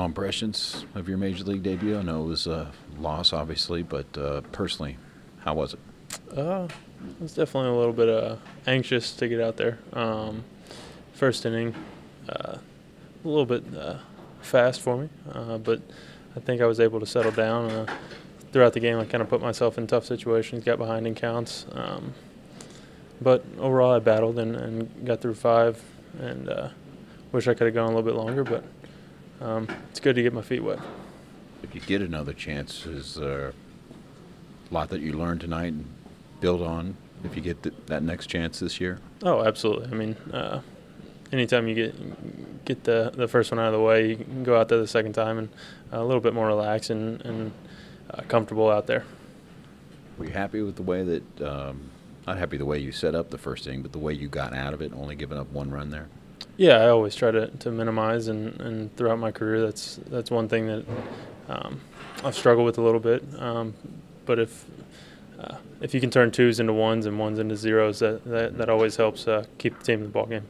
Impressions of your major league debut? I know it was a loss, obviously, but uh, personally, how was it? Uh, I was definitely a little bit uh, anxious to get out there. Um, first inning, uh, a little bit uh, fast for me, uh, but I think I was able to settle down. Uh, throughout the game, I kind of put myself in tough situations, got behind in counts. Um, but overall, I battled and, and got through five, and wish I could have gone a little bit longer, but um, it's good to get my feet wet. If you get another chance, is there a lot that you learned tonight and build on if you get th- that next chance this year? Oh, absolutely. I mean, uh, anytime you get get the the first one out of the way, you can go out there the second time and uh, a little bit more relaxed and, and uh, comfortable out there. Were you happy with the way that, um, not happy the way you set up the first inning, but the way you got out of it, only giving up one run there? Yeah, I always try to, to minimize, and, and throughout my career, that's that's one thing that um, I've struggled with a little bit. Um, but if uh, if you can turn twos into ones and ones into zeros, that that, that always helps uh, keep the team in the ball game.